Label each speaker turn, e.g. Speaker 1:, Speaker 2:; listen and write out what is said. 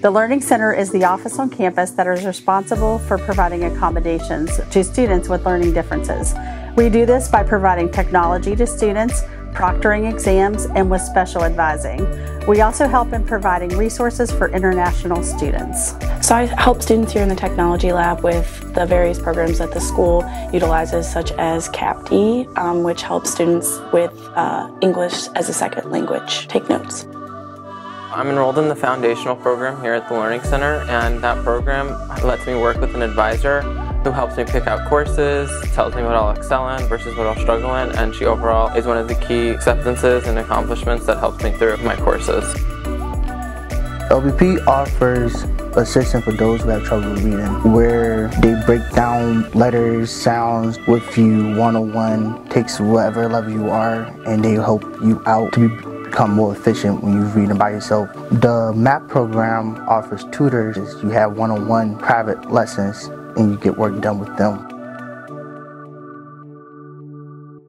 Speaker 1: The Learning Center is the office on campus that is responsible for providing accommodations to students with learning differences. We do this by providing technology to students, proctoring exams, and with special advising. We also help in providing resources for international students.
Speaker 2: So I help students here in the technology lab with the various programs that the school utilizes such as CAPD, um, which helps students with uh, English as a second language take notes.
Speaker 3: I'm enrolled in the foundational program here at the Learning Center and that program lets me work with an advisor who helps me pick out courses, tells me what I'll excel in versus what I'll struggle in, and she overall is one of the key acceptances and accomplishments that helps me through my courses.
Speaker 4: LBP offers assistance for those who have trouble reading where they break down letters, sounds with you one-on-one, takes whatever level you are, and they help you out to become more efficient when you're reading by yourself. The MAP program offers tutors. You have one-on-one private lessons and you get work done with them.